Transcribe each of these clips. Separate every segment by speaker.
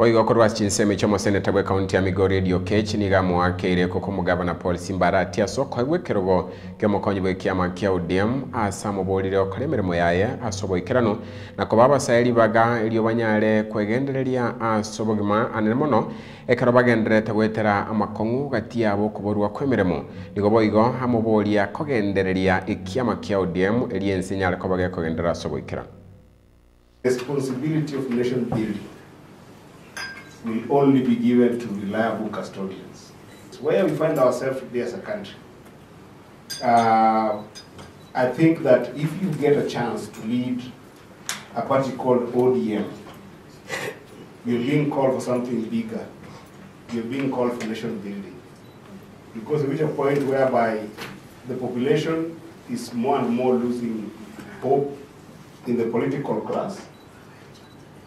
Speaker 1: oiga korwa chinseme chomo seneta bwe kaunti ya migori edio kech niga mwakireko ku mugabana paul simbara tiaso koigwekerobo kiomokonyi bwe kiama kia odm asa moborire okore emirimo yaye asoboikerano nakoba abasaeli baga erio banyare kwegendereria asobogima anene mono ekero bagenderete gwetera amakong'u gati yabo okuborwa kwa emirimo nigo boigo amoboria kogendereria ekiama kia odm erie ense nyare koba gekogendera asoboikerano
Speaker 2: responsibility of nation building. Will only be given to reliable custodians. It's where we find ourselves today as a country. Uh, I think that if you get a chance to lead a party called ODM, you're being called for something bigger. You're being called for nation building. Because we reach a point whereby the population is more and more losing hope in the political class.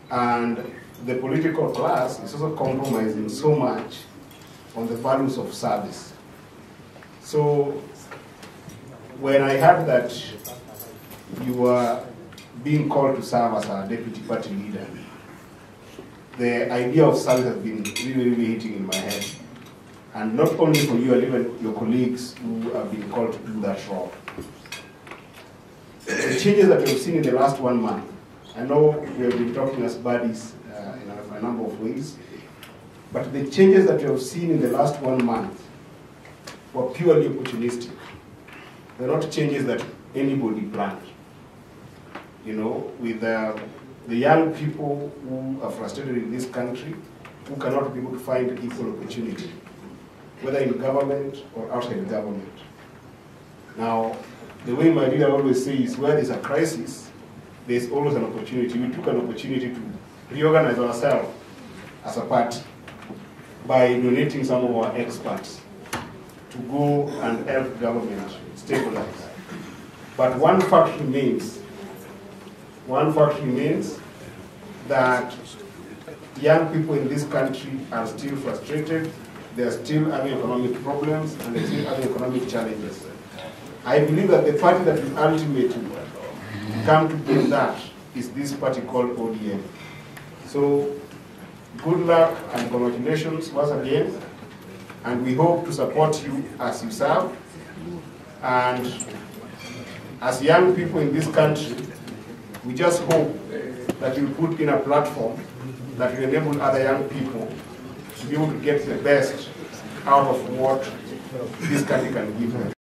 Speaker 2: And the political class is also compromising so much on the values of service. So when I heard that you were being called to serve as a deputy party leader, the idea of service has been really, really hitting in my head. And not only for you, and even your colleagues who have been called to do that role. The changes that we've seen in the last one month, I know we have been talking as buddies in a, a number of ways, but the changes that we have seen in the last one month were purely opportunistic. They're not changes that anybody planned. You know, with uh, the young people who are frustrated in this country, who cannot be able to find equal opportunity, whether in government or outside government. Now, the way my leader always says, where there's a crisis, there's always an opportunity. We took an opportunity to reorganize ourselves as a party by donating some of our experts to go and help government stabilize. But one fact remains, one fact remains that young people in this country are still frustrated, they are still having economic problems, and they're still having economic challenges. I believe that the party that will ultimately come to bring that is this party called ODM. So good luck and congratulations once again. And we hope to support you as you serve. And as young people in this country, we just hope that you put in a platform that will enable other young people to be able to get the best out of what this country can give them.